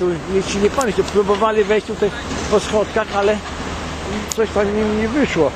tu jeśli nie koniec, to próbowali wejść tutaj po schodkach, ale coś tam im nie wyszło.